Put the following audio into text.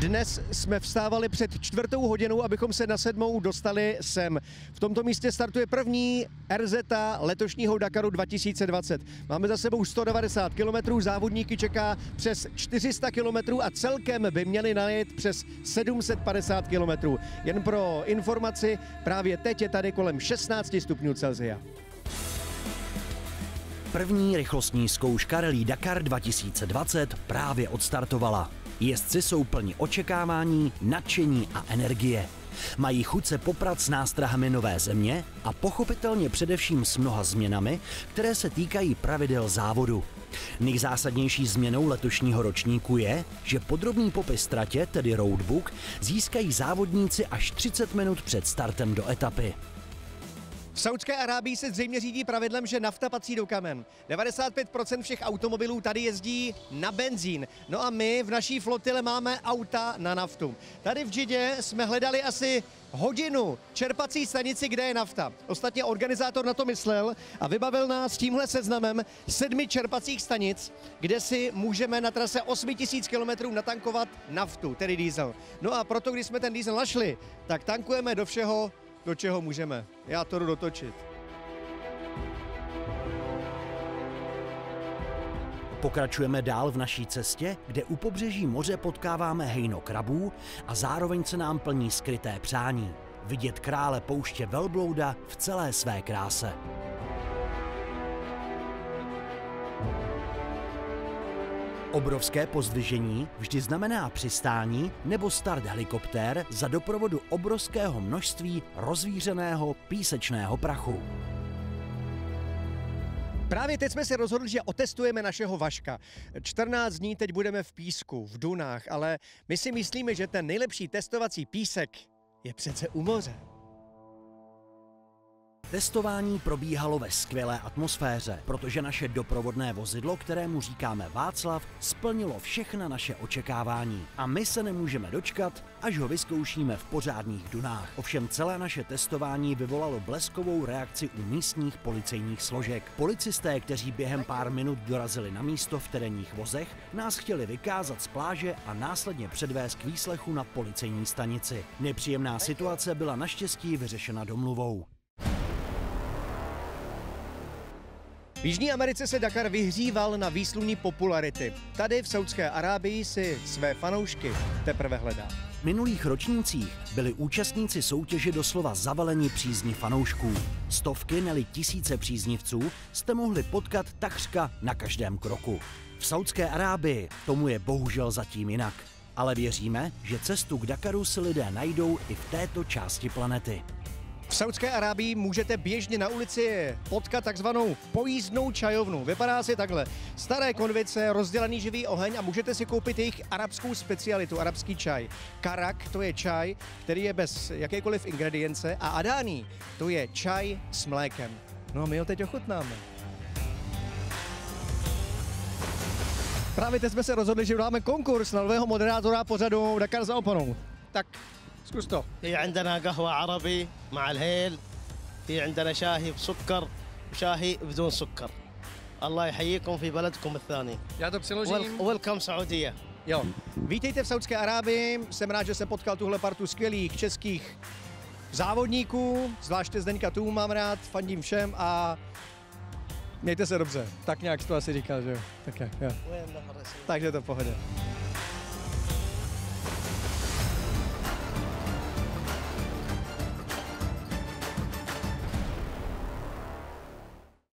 Dnes jsme vstávali před čtvrtou hodinou, abychom se na sedmou dostali sem. V tomto místě startuje první RZ letošního Dakaru 2020. Máme za sebou 190 km, závodníky čeká přes 400 km a celkem by měli najet přes 750 km. Jen pro informaci, právě teď je tady kolem 16 stupňů Celsia. První rychlostní zkouška Rally Dakar 2020 právě odstartovala. Jezdci jsou plni očekávání, nadšení a energie. Mají chuť se poprat s nástrahami nové země a pochopitelně především s mnoha změnami, které se týkají pravidel závodu. Nejzásadnější změnou letošního ročníku je, že podrobný popis tratě, tedy roadbook, získají závodníci až 30 minut před startem do etapy. V Saudské Arábii se zřejmě řídí pravidlem, že nafta patří do kamen. 95% všech automobilů tady jezdí na benzín. No a my v naší flotile máme auta na naftu. Tady v Džidě jsme hledali asi hodinu čerpací stanici, kde je nafta. Ostatně organizátor na to myslel a vybavil nás tímhle seznamem sedmi čerpacích stanic, kde si můžeme na trase 8000 km natankovat naftu, tedy diesel. No a proto, když jsme ten diesel našli, tak tankujeme do všeho do čeho můžeme. Já to jdu dotočit. Pokračujeme dál v naší cestě, kde u pobřeží moře potkáváme hejno krabů a zároveň se nám plní skryté přání. Vidět krále pouště Velblouda v celé své kráse. Obrovské pozdvižení vždy znamená přistání nebo start helikoptér za doprovodu obrovského množství rozvířeného písečného prachu. Právě teď jsme se rozhodli, že otestujeme našeho Vaška. 14 dní teď budeme v písku, v dunách, ale my si myslíme, že ten nejlepší testovací písek je přece u moře. Testování probíhalo ve skvělé atmosféře, protože naše doprovodné vozidlo, kterému říkáme Václav, splnilo všechna naše očekávání. A my se nemůžeme dočkat, až ho vyzkoušíme v pořádných dunách. Ovšem celé naše testování vyvolalo bleskovou reakci u místních policejních složek. Policisté, kteří během pár minut dorazili na místo v terénních vozech, nás chtěli vykázat z pláže a následně předvést k výslechu na policejní stanici. Nepříjemná situace byla naštěstí vyřešena domluvou. V Jižní Americe se Dakar vyhříval na výsluní popularity. Tady v Saudské Arábii si své fanoušky teprve hledá. V minulých ročnících byli účastníci soutěže doslova zavaleni přízní fanoušků. Stovky, neli tisíce příznivců jste mohli potkat takřka na každém kroku. V Saudské Arábii tomu je bohužel zatím jinak. Ale věříme, že cestu k Dakaru si lidé najdou i v této části planety. V Saudské Arábii můžete běžně na ulici potkat takzvanou pojízdnou čajovnu. Vypadá si takhle. Staré konvice, rozdělený živý oheň a můžete si koupit jejich arabskou specialitu, arabský čaj. Karak, to je čaj, který je bez jakékoliv ingredience a adání, to je čaj s mlékem. No a my ho teď ochutnáme. Právě teď jsme se rozhodli, že uděláme konkurs na nového moderátora pořadu Dakar za oponou. Tak Zkus to. هي عندنا قهوة عربي مع الهيل في عندنا شاهي بسكر وشاهي بدون سكر الله يحييكم في بلدكم الثاني Já to přeložím. ويلكم سعودية Jo. Vítejte v Saudské Arábii. Jsem rád, že jsem potkal tuhle partu skvělých českých závodníků. Zvláště Zdeňka tu mám rád, fandím všem a mějte se dobře. Tak nějak to asi říkal, že jo? Tak jak, jo. Takže to v pohodě.